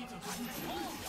一种就是。